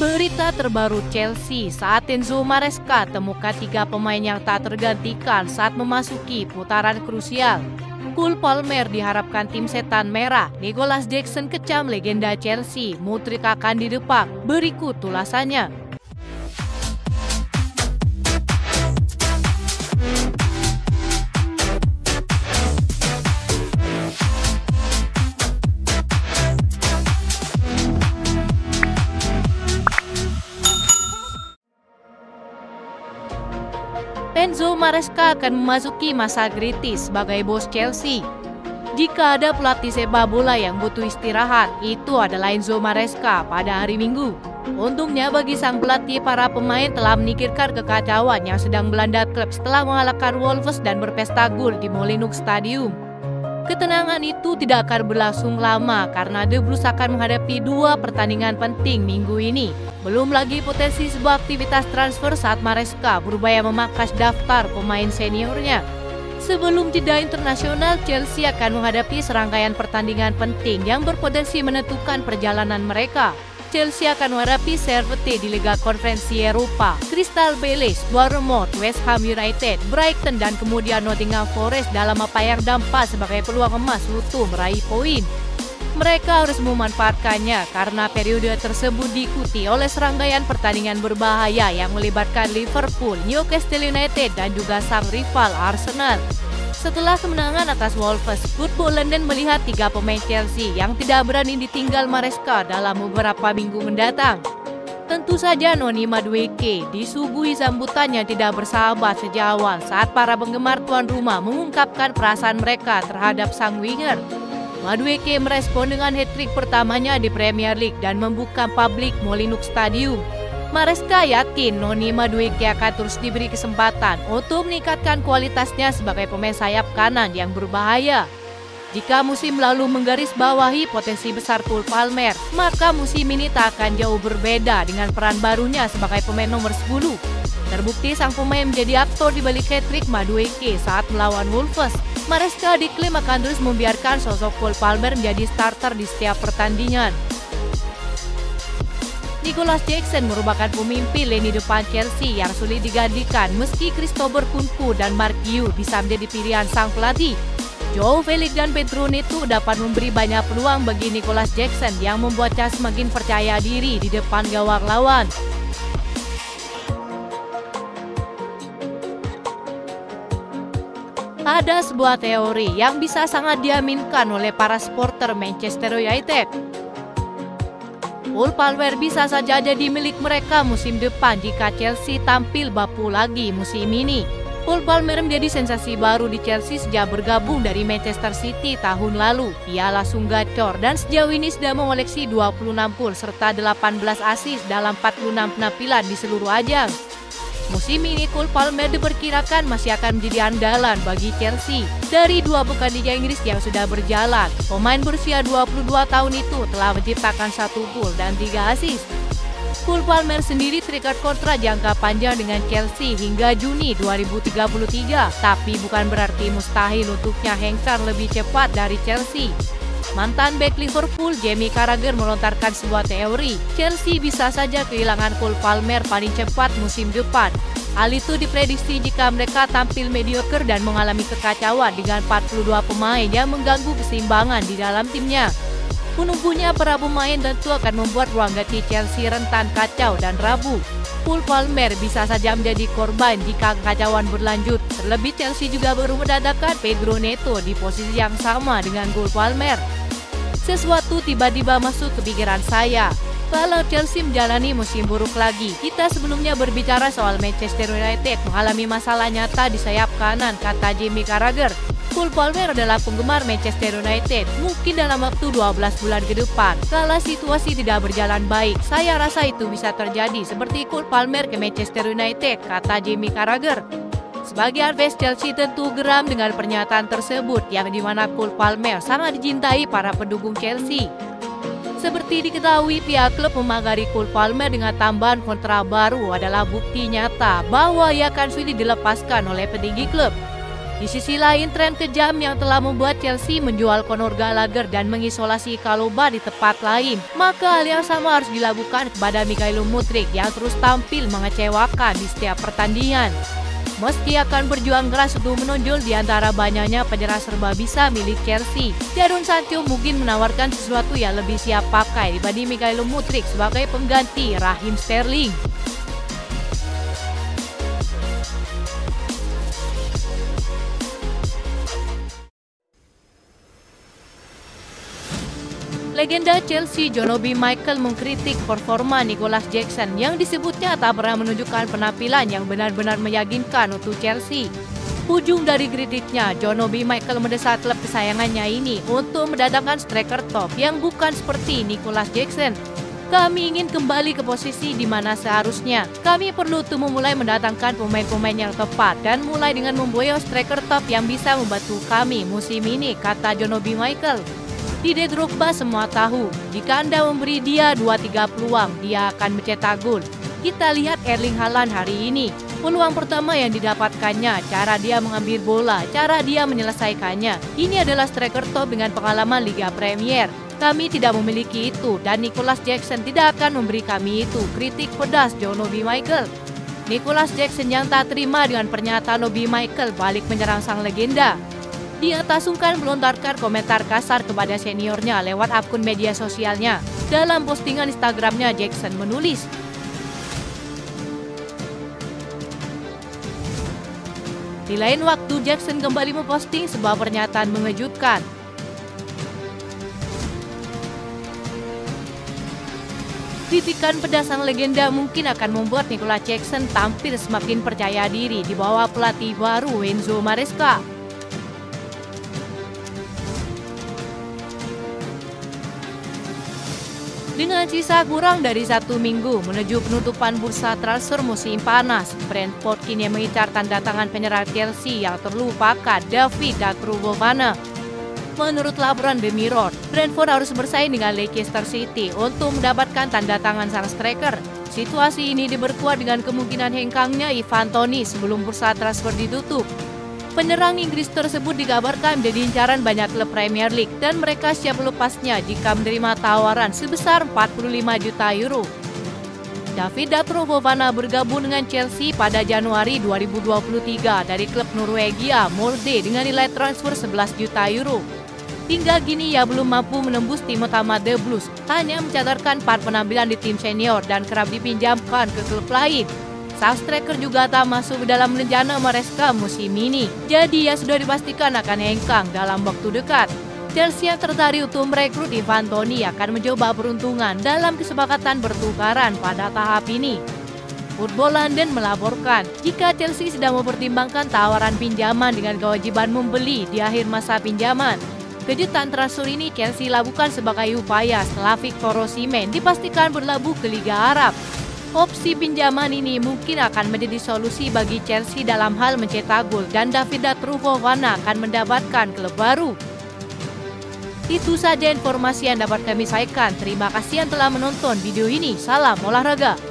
Berita terbaru Chelsea saat Enzo Maresca temukan tiga pemain yang tak tergantikan saat memasuki putaran krusial. Cole Palmer diharapkan tim setan merah. Nicholas Jackson kecam legenda Chelsea. Mutrik akan didepak. Berikut ulasannya. Enzo Maresca akan memasuki masa kritis sebagai bos Chelsea. Jika ada pelatih sepak bola yang butuh istirahat, itu adalah Enzo Maresca pada hari Minggu. Untungnya bagi sang pelatih, para pemain telah menyingkirkan kekacauan yang sedang melanda klub setelah mengalahkan Wolves dan berpesta gol di Molineux Stadium. Ketenangan itu tidak akan berlangsung lama karena The Blues akan menghadapi dua pertandingan penting minggu ini. Belum lagi potensi sebuah aktivitas transfer saat Maresca berupaya memangkas daftar pemain seniornya. Sebelum jeda internasional, Chelsea akan menghadapi serangkaian pertandingan penting yang berpotensi menentukan perjalanan mereka. Chelsea akan menghadapi Servette di Liga Konferensi Eropa, Crystal Palace, Bournemouth, West Ham United, Brighton dan kemudian Nottingham Forest dalam apa yang dampak sebagai peluang emas untuk meraih poin. Mereka harus memanfaatkannya karena periode tersebut diikuti oleh serangkaian pertandingan berbahaya yang melibatkan Liverpool, Newcastle United dan juga sang rival Arsenal. Setelah kemenangan atas Wolves, Football London melihat tiga pemain Chelsea yang tidak berani ditinggal Maresca dalam beberapa minggu mendatang. Tentu saja Noni Madueke disuguhi sambutan yang tidak bersahabat sejak awal saat para penggemar tuan rumah mengungkapkan perasaan mereka terhadap sang winger. Madueke merespon dengan hat-trick pertamanya di Premier League dan membuka publik Molineux Stadium. Maresca yakin Noni Madueke akan terus diberi kesempatan untuk meningkatkan kualitasnya sebagai pemain sayap kanan yang berbahaya. Jika musim lalu menggaris bawahi potensi besar Cole Palmer, maka musim ini tak akan jauh berbeda dengan peran barunya sebagai pemain nomor 10. Terbukti sang pemain menjadi aktor di balik hat-trick Madueke saat melawan Wolves. Maresca diklaim akan terus membiarkan sosok Cole Palmer menjadi starter di setiap pertandingan. Nicholas Jackson merupakan pemimpin lini depan Chelsea yang sulit digantikan meski Christopher Kunku dan Mark Hughes bisa menjadi pilihan sang pelatih. Joe Felix dan Pedro Neto dapat memberi banyak peluang bagi Nicholas Jackson yang membuatnya semakin percaya diri di depan gawang lawan. Ada sebuah teori yang bisa sangat diaminkan oleh para supporter Manchester United Cole Palmer bisa saja jadi milik mereka musim depan jika Chelsea tampil bapu lagi musim ini. Cole Palmer menjadi sensasi baru di Chelsea sejak bergabung dari Manchester City tahun lalu. Ia langsung gacor dan sejauh ini sudah mengoleksi 26 gol serta 18 assist dalam 46 penampilan di seluruh ajang. Musim ini Cole Palmer diperkirakan masih akan menjadi andalan bagi Chelsea. Dari dua pekan Liga Inggris yang sudah berjalan, pemain berusia 22 tahun itu telah menciptakan satu gol dan tiga assist. Cole Palmer sendiri terikat kontrak jangka panjang dengan Chelsea hingga Juni 2033, tapi bukan berarti mustahil untuknya hengkang lebih cepat dari Chelsea. Mantan bek Liverpool Jamie Carragher melontarkan sebuah teori, Chelsea bisa saja kehilangan Cole Palmer paling cepat musim depan. Hal itu diprediksi jika mereka tampil mediocre dan mengalami kekacauan dengan 42 pemain yang mengganggu keseimbangan di dalam timnya. Menunggunya para pemain tentu akan membuat ruang ganti Chelsea rentan kacau dan rabu. Cole Palmer bisa saja menjadi korban jika kekacauan berlanjut. Terlebih Chelsea juga baru mendatangkan Pedro Neto di posisi yang sama dengan Cole Palmer. Sesuatu tiba-tiba masuk ke pikiran saya. Kalau Chelsea menjalani musim buruk lagi, kita sebelumnya berbicara soal Manchester United mengalami masalah nyata di sayap kanan, kata Jimmy Carragher. Cole Palmer adalah penggemar Manchester United. Mungkin dalam waktu 12 bulan ke depan, kalau situasi tidak berjalan baik, saya rasa itu bisa terjadi seperti Cole Palmer ke Manchester United, kata Jimmy Carragher. Sebagai Alves, Chelsea tentu geram dengan pernyataan tersebut yang di mana Cole Palmer sangat dicintai para pendukung Chelsea. Seperti diketahui, pihak klub memagari Cole Palmer dengan tambahan kontrak baru adalah bukti nyata bahwa ia akan sulit dilepaskan oleh petinggi klub. Di sisi lain, tren kejam yang telah membuat Chelsea menjual Conor Gallagher dan mengisolasi Kaloba di tempat lain, maka hal yang sama harus dilakukan kepada Mikhailo Mudryk yang terus tampil mengecewakan di setiap pertandingan. Meski akan berjuang keras untuk menonjol di antara banyaknya penyerang serba bisa milik Chelsea, Jadon Sancho mungkin menawarkan sesuatu yang lebih siap pakai dibanding Mikhailo Mudryk sebagai pengganti Raheem Sterling. Legenda Chelsea John Obi Michael mengkritik performa Nicholas Jackson yang disebutnya tak pernah menunjukkan penampilan yang benar-benar meyakinkan untuk Chelsea. Ujung dari kritiknya, John Obi Michael mendesak klub kesayangannya ini untuk mendatangkan striker top yang bukan seperti Nicholas Jackson. Kami ingin kembali ke posisi di mana seharusnya. Kami perlu tuh memulai mendatangkan pemain-pemain yang tepat dan mulai dengan memboyong striker top yang bisa membantu kami musim ini, kata John Obi Didier Drogba semua tahu, jika Anda memberi dia 2-3 peluang, dia akan mencetak gol. Kita lihat Erling Haaland hari ini. Peluang pertama yang didapatkannya, cara dia mengambil bola, cara dia menyelesaikannya. Ini adalah striker top dengan pengalaman Liga Premier. Kami tidak memiliki itu dan Nicholas Jackson tidak akan memberi kami itu. Kritik pedas John Obi Michael. Nicholas Jackson yang tak terima dengan pernyataan Obi Michael balik menyerang sang legenda. Dia tak sungkan melontarkan komentar kasar kepada seniornya lewat akun media sosialnya. Dalam postingan Instagramnya, Jackson menulis, Di lain waktu, Jackson kembali memposting sebuah pernyataan mengejutkan. Kritikan pedasan legenda mungkin akan membuat Nicola Jackson tampil semakin percaya diri di bawah pelatih baru Enzo Maresca. Dengan sisa kurang dari satu minggu menuju penutupan bursa transfer musim panas, Brentford kini mengincar tanda tangan penyerang Chelsea yang terlupakan David Datrubovana. Menurut laporan The Mirror, Brentford harus bersaing dengan Leicester City untuk mendapatkan tanda tangan sang striker. Situasi ini diperkuat dengan kemungkinan hengkangnya Ivan Toni sebelum bursa transfer ditutup. Penyerang Inggris tersebut dikabarkan menjadi incaran banyak klub Premier League dan mereka siap melepasnya jika menerima tawaran sebesar 45 juta euro. David Datro bergabung dengan Chelsea pada Januari 2023 dari klub Norwegia Molde dengan nilai transfer 11 juta euro. Hingga kini ia belum mampu menembus tim utama The Blues, hanya mencatatkan 4 penampilan di tim senior dan kerap dipinjamkan ke klub lain. Sang striker juga tak masuk dalam rencana Maresca musim ini. Jadi ia sudah dipastikan akan hengkang dalam waktu dekat. Chelsea yang tertarik untuk merekrut Ivan Toni akan mencoba peruntungan dalam kesepakatan bertukaran pada tahap ini. Football London melaporkan jika Chelsea sedang mempertimbangkan tawaran pinjaman dengan kewajiban membeli di akhir masa pinjaman. Kejutan transfer ini Chelsea lakukan sebagai upaya setelah Victor Osimhen dipastikan berlabuh ke Liga Arab. Opsi pinjaman ini mungkin akan menjadi solusi bagi Chelsea dalam hal mencetak gol dan David Truvovana akan mendapatkan klub baru. Itu saja informasi yang dapat kami sampaikan. Terima kasih yang telah menonton video ini. Salam olahraga.